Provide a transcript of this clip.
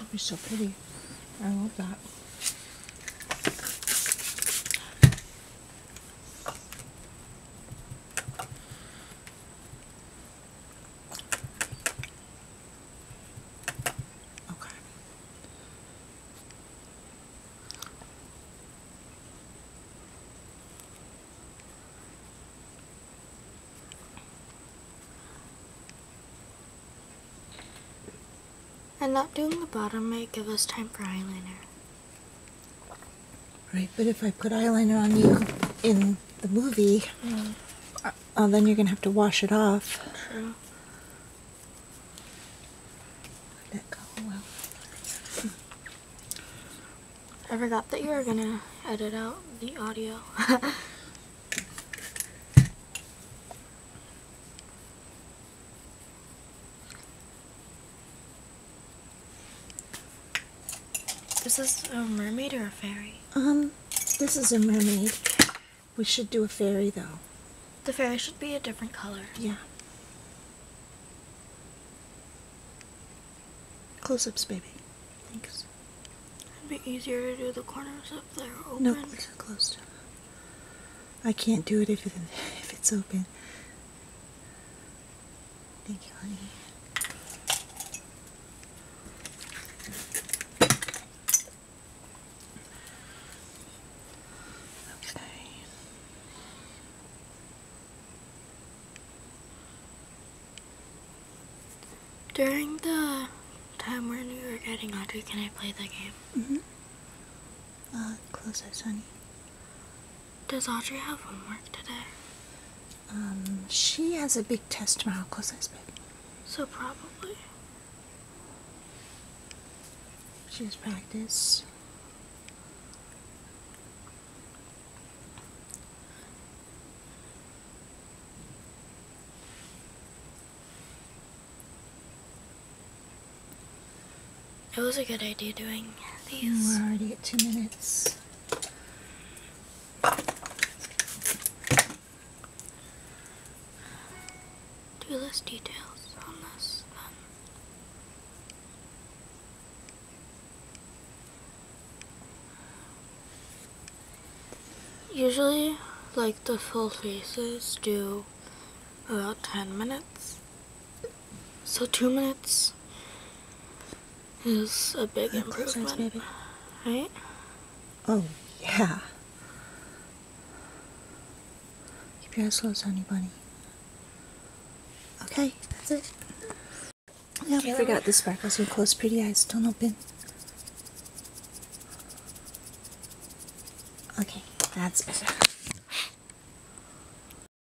It'll be so pretty. I love that. Okay. And not doing the bottom might give us time for eyeliner. Right, but if I put eyeliner on you in the movie, uh, uh, then you're gonna have to wash it off. True. Let go well. I forgot that you were gonna edit out the audio. Is this a mermaid or a fairy? Um, this is a mermaid. We should do a fairy though. The fairy should be a different color. Yeah. Close ups, baby. Thanks. It'd be easier to do the corners if they're open. No, it's closed. I can't do it if, it, if it's open. Thank you, honey. During the time when you were getting Audrey, can I play the game? Mm-hmm. Uh, close eyes, honey. Does Audrey have homework today? Um, she has a big test tomorrow. Close eyes, baby. So probably. She has practice. It was a good idea doing these. We're already at two minutes. Do less details on this then. Usually, like the full faces do about 10 minutes. So 2 minutes is a big improvement. baby. Right? Oh, yeah. Keep your eyes closed, honey bunny. Okay, that's it. Yeah, I forgot the sparkles. Your close, pretty eyes. Don't open. Okay, that's better.